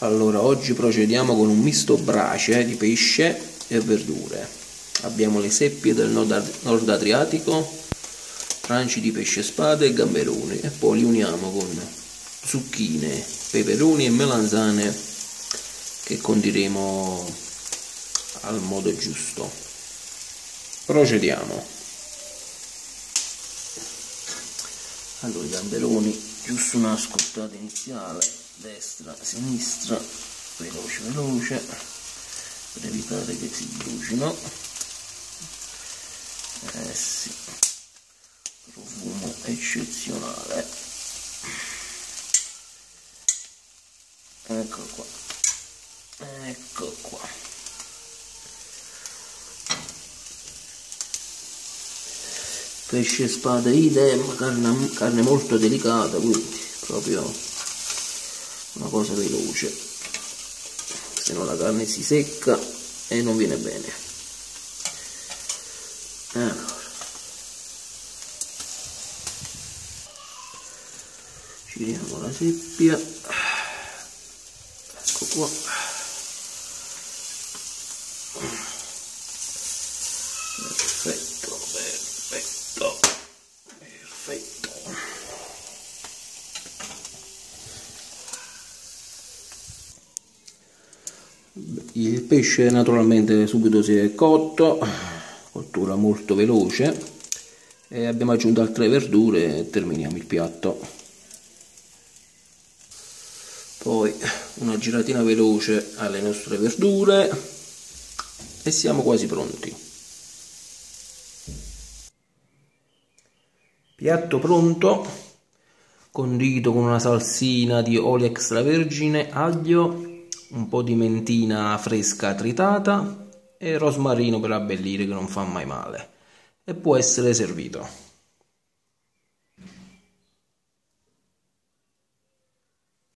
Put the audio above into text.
Allora, oggi procediamo con un misto brace di pesce e verdure. Abbiamo le seppie del nord Adriatico, tranci di pesce spada e gamberoni e poi li uniamo con zucchine, peperoni e melanzane che condiremo al modo giusto. Procediamo. Allora i gamberoni, giusto una scottata iniziale destra, sinistra, veloce, veloce, per evitare che si brucino. Eh sì, profumo eccezionale. Ecco qua, ecco qua. Pesce spada idem, carne, carne molto delicata, quindi proprio una cosa veloce. Se no la carne si secca e non viene bene. Allora. Giriamo la seppia. Ecco qua Il pesce naturalmente subito si è cotto, cottura molto veloce e abbiamo aggiunto altre verdure e terminiamo il piatto. Poi una giratina veloce alle nostre verdure e siamo quasi pronti. Piatto pronto, condito con una salsina di olio extravergine, aglio un po' di mentina fresca tritata e rosmarino per abbellire che non fa mai male e può essere servito.